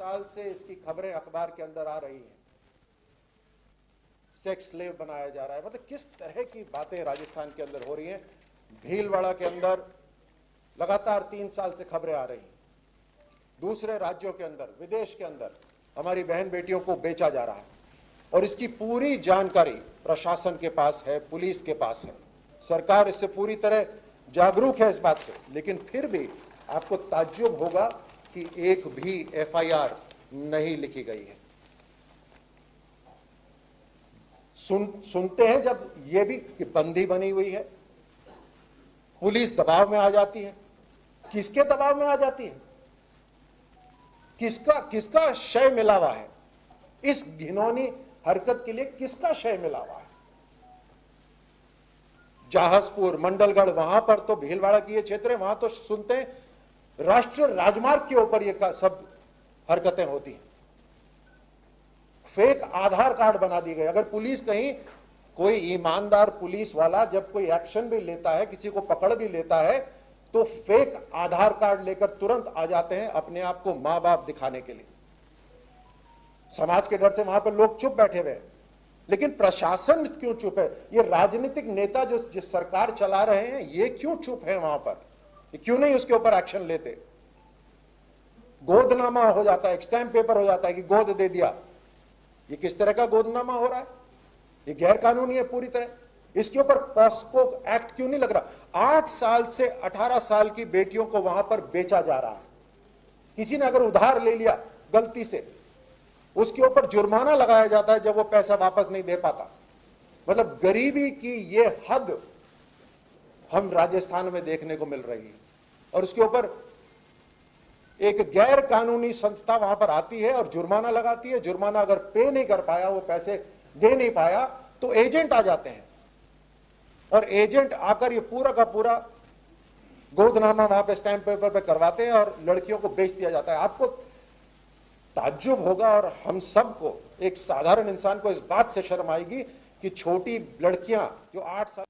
साल से इसकी खबरें अखबार के अंदर आ रही हैं। सेक्स स्लेव बनाया जा रहा है। मतलब किस तरह की बातें राजस्थान के अंदर हो रही हैं? भीलवाड़ा के अंदर लगातार तीन साल से खबरें आ रही हैं। दूसरे राज्यों के अंदर, विदेश के अंदर हमारी बहन बेटियों को बेचा जा रहा है। और इसकी पूरी जानकारी प्रशासन के पास है, पुलिस के पास है। सरकार इससे पूरी तरह जागरूक है इस बात से। लेकिन फिर भी आपको ताज्जुब होगा कि एक भी एफआईआर नहीं लिखी गई है। सुन, सुनते हैं जब ये भी कि बंदी बनी हुई है, पुलिस दबाव में आ जाती है। किसके दबाव में आ जाती है? किसका किसका शय मिला हुआ है? इस घिनौनी हरकत के लिए किसका शय मिला हुआ है? जहाजपुर, मंडलगढ़, वहाँ पर तो भीलवाड़ा की ये क्षेत्र है, वहाँ तो सुनते हैं राष्ट्रीय राजमार्ग के ऊपर ये सब हरकतें होती हैं। फेक आधार कार्ड बना दी गई अगर पुलिस कहीं, कोई ईमानदार पुलिस वाला जब कोई एक्शन भी लेता है, किसी को पकड़ भी लेता है तो फेक आधार कार्ड लेकर तुरंत आ जाते हैं अपने आप को माँ बाप दिखाने के लिए। समाज के डर से वहाँ पर लोग चुप बैठे हुए लेकिन प्रशासन क्यों चुप है? ये राजनीतिक नेता जो, जिस सरकार चला रहे हैं, ये क्यों चुप है वहाँ पर? क्यों नहीं उसके ऊपर एक्शन लेते? गोदनामा हो जाता है स्टैम्प पेपर हो जाता है कि गोद दे दिया। ये किस तरह का गोदनामा हो रहा है? ये गैर कानूनी है पूरी तरह। इसके ऊपर पॉस्को एक्ट क्यों नहीं लग रहा? आठ साल से अठारह साल की बेटियों को वहाँ पर बेचा जा रहा है। किसी ने अगर उधार ले लिया गलती से, उसके ऊपर जुर्माना लगाया जाता है जब वो पैसा वापस नहीं दे पाता। मतलब गरीबी की ये हद हम राजस्थान में देखने को मिल रही है। और उसके ऊपर एक गैर कानूनी संस्था वहाँ पर आती है और जुर्माना लगाती है। जुर्माना अगर पे नहीं कर पाया, वो पैसे दे नहीं पाया तो एजेंट आ जाते हैं। और एजेंट आकर ये पूरा का पूरा गोदनामा वहाँ पे स्टैंप पेपर पे करवाते हैं और लड़कियों को बेच दिया जाता है। आपको ताज्जुब होगा और हम सबको, एक साधारण इंसान को इस बात से शर्म आएगी कि छोटी लड़कियाँ जो आठ साल